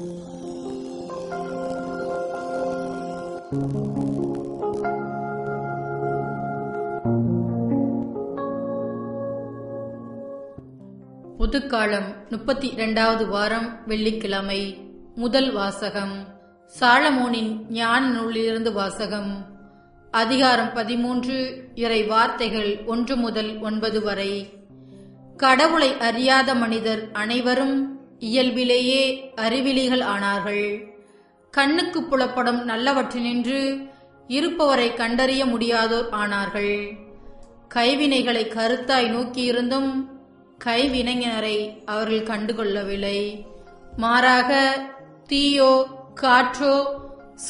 புதுக்காலம் முப்பத்தி இரண்டாவது வாரம் வெள்ளிக்கிழமை. முதல் வாசகம். சாலமோனின் ஞான நூலிலிருந்து வாசகம். அதிகாரம் பதிமூன்று இறை வார்த்தைகள் ஒன்று முதல் ஒன்பது வரை. கடவுளை அறியாத மனிதர் அனைவரும் இயல்பிலேயே அறிவிலிகள் ஆனார்கள். கண்ணுக்கு புலப்படும் நல்லவற்றினின்று இருப்பவரை கண்டறிய முடியாதோர் ஆனார்கள். கைவினைகளை கருத்தாய் நோக்கியிருந்தும் கைவினைஞரை அவர்கள் கண்டுகொள்ளவில்லை. மாறாக தீயோ காற்றோ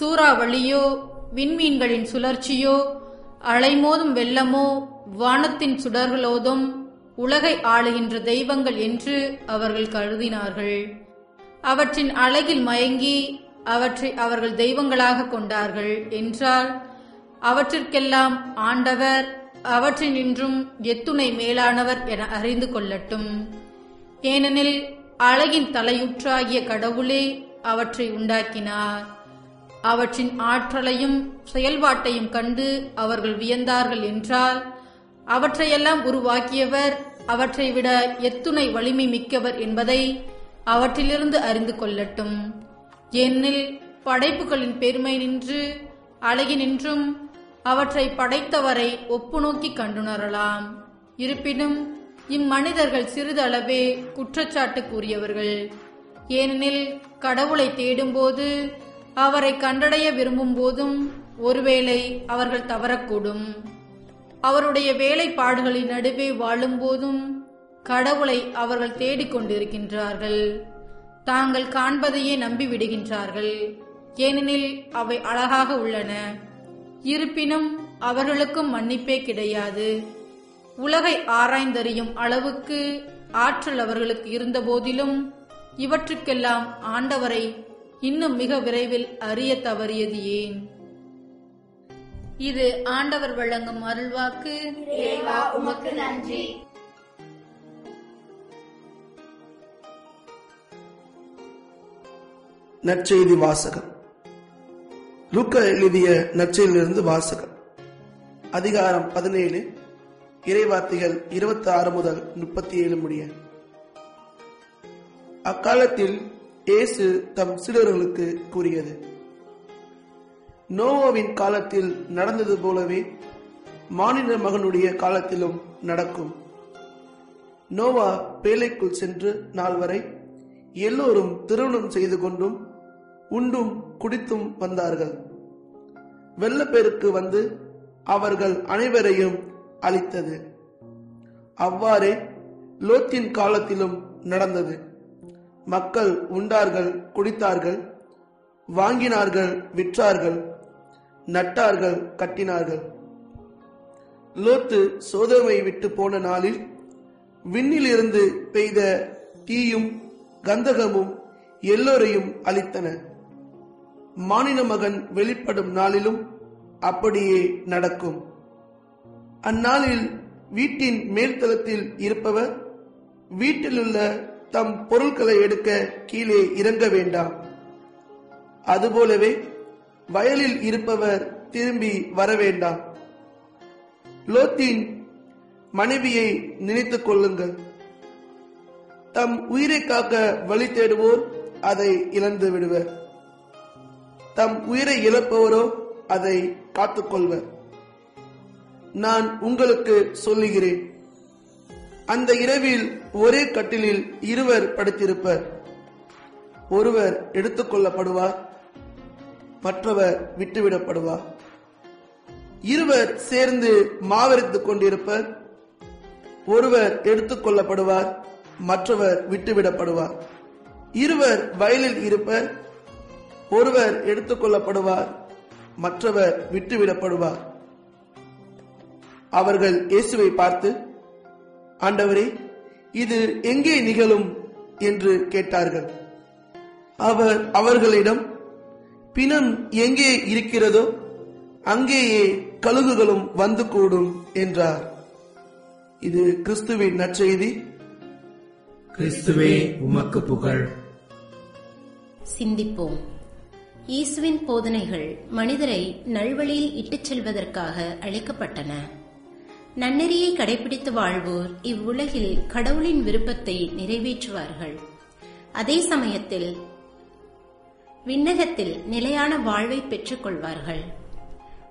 சூறாவளியோ விண்மீன்களின் சுழற்சியோ அலைமோதும் வெள்ளமோ வானத்தின் சுடர்களோதும் உலகை ஆளுகின்ற தெய்வங்கள் என்று அவர்கள் கருதினார்கள். அவற்றின் அழகில் மயங்கி அவற்றை அவர்கள் தெய்வங்களாக கொண்டார்கள் என்றால் அவற்றிற்கெல்லாம் ஆண்டவர் அவற்றினின்றும் எத்துணை மேலானவர் என அறிந்து கொள்ளட்டும். ஏனெனில் அழகின் தலையுற்றாகிய கடவுளே அவற்றை உண்டாக்கினார். அவற்றின் ஆற்றலையும் செயல்பாட்டையும் கண்டு அவர்கள் வியந்தார்கள் என்றால் அவற்றையெல்லாம் உருவாக்கியவர் அவற்றை விட எத்துணை வலிமை மிக்கவர் என்பதை அவற்றிலிருந்து அறிந்து கொள்ளட்டும். ஏனெனில் படைப்புகளின் பெருமை நின்று அழகி நின்றும் அவற்றை படைத்தவரை ஒப்புநோக்கி கண்டுணரலாம். இருப்பினும் இம்மனிதர்கள் சிறிதளவே குற்றச்சாட்டுக்குரியவர்கள். ஏனெனில் கடவுளை தேடும்போது அவரை கண்டடைய விரும்பும் போதும் ஒருவேளை அவர்கள் தவறக்கூடும். அவருடைய வேலைப்பாடுகளின் நடுவே வாழும்போதும் கடவுளை அவர்கள் தேடிக்கொண்டிருக்கின்றார்கள். தாங்கள் காண்பதையே நம்பிவிடுகின்றார்கள். ஏனெனில் அவை அழகாக உள்ளன. இருப்பினும் அவர்களுக்கும் மன்னிப்பே கிடையாது. உலகை ஆராய்ந்தறியும் அளவுக்கு ஆற்றல் அவர்களுக்கு இருந்தபோதிலும் இவற்றுக்கெல்லாம் ஆண்டவரை இன்னும் மிக விரைவில் அறிய தவறியது ஏன்? இது ஆண்டவர் வழங்கும் அருள்வாக்கு. இறைவா உமக்கு நன்றி. நற்செய்தி வாசகம். லூக்கா எழுதிய நற்செய்தியிலிருந்து வாசகம். அதிகாரம் பதினேழு இறைவார்த்தைகள் இருபத்தி ஆறு முதல் முப்பத்தி ஏழு முடிய. அக்காலத்தில் இயேசு தம் சிலர்களுக்கு கூறியது நோவாவின் காலத்தில் நடந்தது போலவே மாநில மகனுடைய காலத்திலும் நடக்கும். நோவா பேழைக்குள் சென்று நாள் வரை எல்லோரும் திருமணம் செய்து கொண்டும் உண்டும் குடித்தும் வந்தார்கள். வெள்ளப்பெருக்கு வந்து அவர்கள் அனைவரையும் அளித்தது அவ்வாறே லோத்தின் காலத்திலும் நடந்தது. மக்கள் உண்டார்கள் குடித்தார்கள் வாங்கினார்கள் விற்றார்கள். நட்டார்கள் கட்டினார்கள். லோத்து சோதோமை விட்டு போன நாளில் விண்ணிலிருந்து பெய்த தீயும் கந்தகமும் எல்லோரையும் அழித்தன. மாநில மகன் வெளிப்படும் நாளிலும் அப்படியே நடக்கும். அந்நாளில் வீட்டின் மேல்தளத்தில் இருப்பவர் வீட்டிலுள்ள தம் பொருட்களை எடுக்க கீழே இறங்க வேண்டாம். அதுபோலவே வயலில் இருப்பவர் திரும்பி வர வேண்டாம் லோத்தின் மனைவியை நினைத்துக் கொள்ளுங்கள். தம் உயிரை காக்க வழி தேடுவோர் அதை இழந்து விடுவர். தம் உயிரை இழப்பவரோ அதை காத்துக்கொள்வர் நான் உங்களுக்கு சொல்லுகிறேன். அந்த இரவில் ஒரே கட்டிலில் இருவர் படுத்திருப்பர். ஒருவர் எடுத்துக்கொள்ளப்படுவார் மற்றவர் விட்டுவிடப்படுவார் இருவர் சேர்ந்து மாவரித்துக் கொண்டிருப்பர். ஒருவர் எடுத்துக்கொள்ளப்படுவார் மற்றவர் விட்டுவிடப்படுவார். இருவர் வயலில் இருப்பர் ஒருவர் எடுத்துக்கொள்ளப்படுவார் மற்றவர் விட்டுவிடப்படுவார். அவர்கள் இயேசுவை பார்த்து ஆண்டவரே இது எங்கே நிகழும்? என்று கேட்டார்கள். அவர் அவர்களிடம் பிணம் எங்கே இருக்கிறதோ அங்கேயே கழுகுகளும் வந்து கூடும் என்றார். இது கிறிஸ்துவின் நற்செய்தி. கிறிஸ்துவே உமக்கு புகழ். சிந்திப்போம். இயேசுவின் போதனைகள் மனிதரை நல்வழியில் இட்டுச் செல்வதற்காக அளிக்கப்பட்டன நன்னெறியை கடைபிடித்து வாழ்வோர் இவ்வுலகில் கடவுளின் விருப்பத்தை நிறைவேற்றுவார்கள். அதே சமயத்தில் விண்ணகத்தில் நிலையான வாழ்வை பெற்றுக் கொள்வார்கள்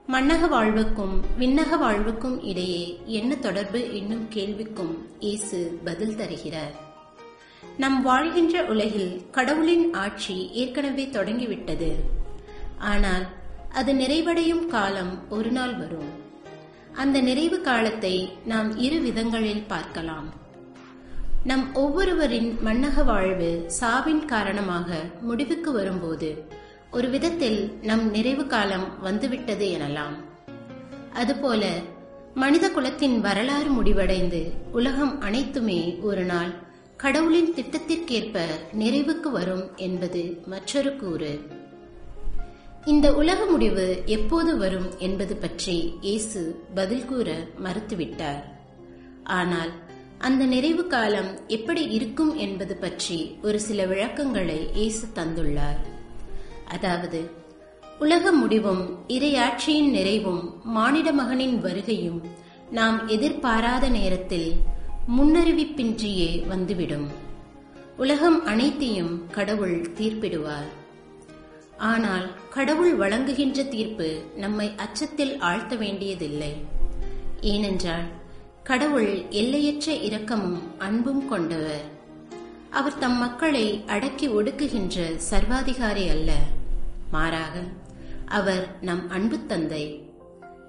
மன்னக வாழ்வுக்கும் விண்ணக வாழ்வுக்கும் இடையே என்ன தொடர்பு என்னும் கேள்விக்கும் இயேசு பதில் தருகிறார். நம் வாழ்கின்ற உலகில் கடவுளின் ஆட்சி ஏற்கனவே தொடங்கிவிட்டது. ஆனால் அது நிறைவடையும் காலம் ஒரு நாள் வரும். அந்த நிறைவு காலத்தை நாம் இரு விதங்களில் பார்க்கலாம். நம் ஒவ்வொருவரின் மன்னக வாழ்வு சாவின் காரணமாக முடிவுக்கு வரும்போது ஒரு விதத்தில் நம் நிறைவு காலம் வந்துவிட்டது எனலாம். அதுபோல மனித குலத்தின் வரலாறு முடிவடைந்து உலகம் அனைத்துமே ஒரு நாள் கடவுளின் திட்டத்திற்கேற்ப நிறைவுக்கு வரும் என்பது மற்றொரு கூறு. இந்த உலக முடிவு எப்போது வரும் என்பது பற்றி இயேசு பதில் கூற மறுத்துவிட்டார். ஆனால் அந்த நிறைவு காலம் எப்படி இருக்கும் என்பது பற்றி ஒரு சில விளக்கங்களை இயேசு தந்துள்ளார். அதாவது உலக முடிவும் இரையாட்சியின் நிறைவும் மானிட மகனின் வருகையும் நாம் எதிர்பாராத நேரத்தில் முன்னறிவிப்பின்றியே வந்துவிடும். உலகம் அனைத்தையும் கடவுள் தீர்ப்பிடுவார். ஆனால் கடவுள் வழங்குகின்ற தீர்ப்பு நம்மை அச்சத்தில் ஆழ்த்த வேண்டியதில்லை. ஏனென்றால் கடவுள் எல்லையற்ற இரக்கமும் அன்பும் கொண்டவர். அவர் தம் மக்களை அடக்கி ஒடுக்குகின்ற சர்வாதிகாரி அல்ல. மாறாக அவர் நம் அன்பு தந்தை.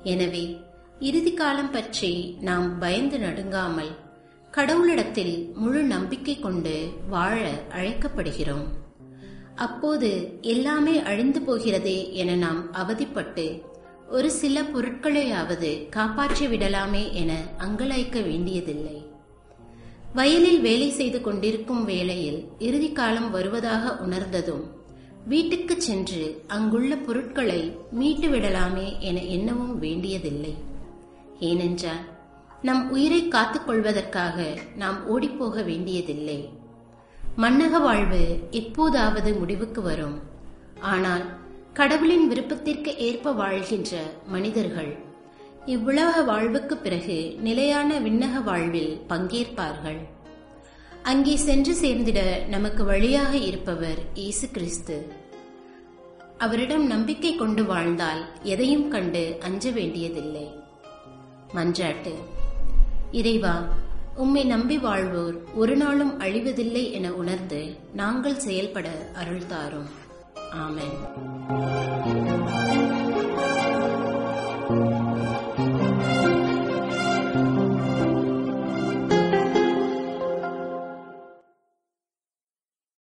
எனவே இறுதி காலம் பற்றி நாம் பயந்து நடுங்காமல் கடவுளிடத்தில் முழு நம்பிக்கை கொண்டு வாழ அழைக்கப்படுகிறோம். அப்போது எல்லாமே அழிந்து போகிறதே என நாம் அவதிப்பட்டு ஒரு சில பொருட்களையாவது காப்பாற்றி விடலாமே என அங்கலாய்க்க வேண்டியதில்லை. வயலில் வேலை செய்து கொண்டிருக்கும் வேளையில் இறுதி காலம் வருவதாக உணர்ந்ததும் வீட்டுக்கு சென்று அங்குள்ள பொருட்களை மீட்டு விடலாமே என எண்ணவும் வேண்டியதில்லை. ஏனென்றால் நம் உயிரை காத்துக்கொள்வதற்காக நாம் ஓடிப்போக வேண்டியதில்லை. மன்னக வாழ்வு எப்போதாவது முடிவுக்கு வரும். ஆனால் கடவுளின் விருப்பத்திற்கு ஏற்ப வாழ்கின்ற மனிதர்கள். இவ்வுலக வாழ்வுக்கு பிறகு நிலையான விண்ணக வாழ்வில் பங்கேற்பார்கள். அங்கே சென்று சேர்ந்திட நமக்கு வழியாக இருப்பவர் இயேசு கிறிஸ்து. அவரிடம் நம்பிக்கை கொண்டு வாழ்ந்தால் எதையும் கண்டு அஞ்ச வேண்டியதில்லை. மன்றாட்டு இறைவா உம்மை நம்பி வாழ்வோர் ஒரு நாளும் அழிவதில்லை என உணர்ந்து நாங்கள் செயல்பட அருள்தாரும். Amen.